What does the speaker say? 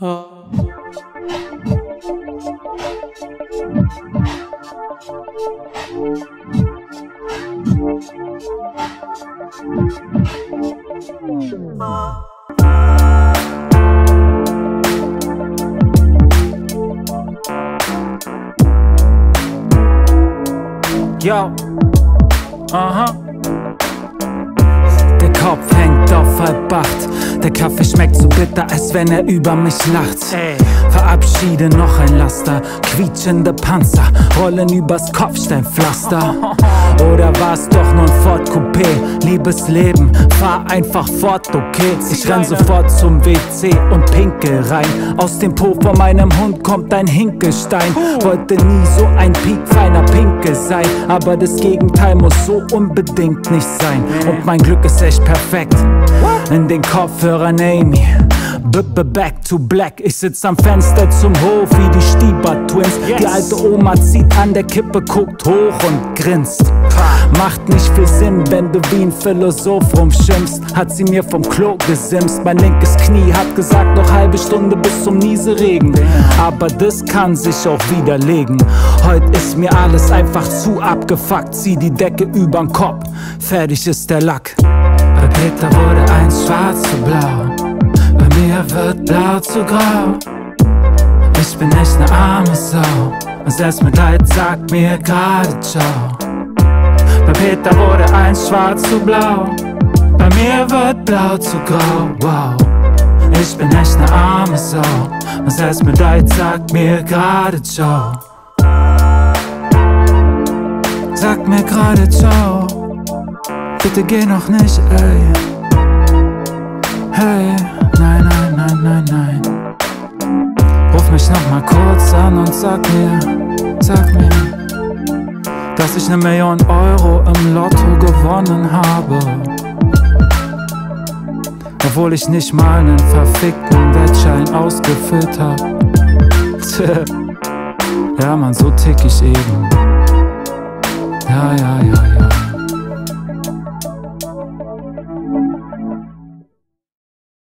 Yo, uh huh. Halb. Der Kaffee schmeckt so bitter, als wenn er über mich lacht. Ey. Verabschiede noch ein Laster, quietschende Panzer rollen übers Kopfsteinpflaster. Oder war's doch nur ein Ford Coupé? Liebes Leben, fahr einfach fort, okay? Ich renn sofort zum WC und pinkel rein. Aus dem Po von meinem Hund kommt ein Hinkelstein. Wollte nie so ein piekfeiner Pinkel sein, aber das Gegenteil muss so unbedingt nicht sein. Und mein Glück ist echt perfekt. In den Kopfhörern Amy. B -b Back to Black. Ich sitz am Fenster zum Hof wie die Stieber Twins. Die alte Oma zieht an der Kippe, guckt hoch und grinst. Macht nicht viel Sinn, wenn du wie ein Philosoph rumschimpfst. Hat sie mir vom Klo gesimst. Mein linkes Knie hat gesagt, noch halbe Stunde bis zum Nieseregen. Aber das kann sich auch widerlegen. Heute ist mir alles einfach zu abgefuckt. Zieh die Decke übern Kopf. Fertig ist der Lack. Peter wurde eins schwarz zu blau. Bei mir wird blau zu grau. Ich bin echt ne arme Sau. Und Leid sagt mir gerade ciao. Bei Peter wurde eins schwarz zu blau. Bei mir wird blau zu grau. Wow. Ich bin echt ne arme Sau. Und Leid sagt mir gerade ciao. Sag mir gerade ciao. Bitte geh noch nicht, ey. Hey, nein, nein, nein, nein, nein. Ruf mich noch mal kurz an und sag mir, sag mir, dass ich ne Million Euro im Lotto gewonnen habe. Obwohl ich nicht mal nen verfickten Wettschein ausgefüllt hab. Ja, man, so tick ich eben.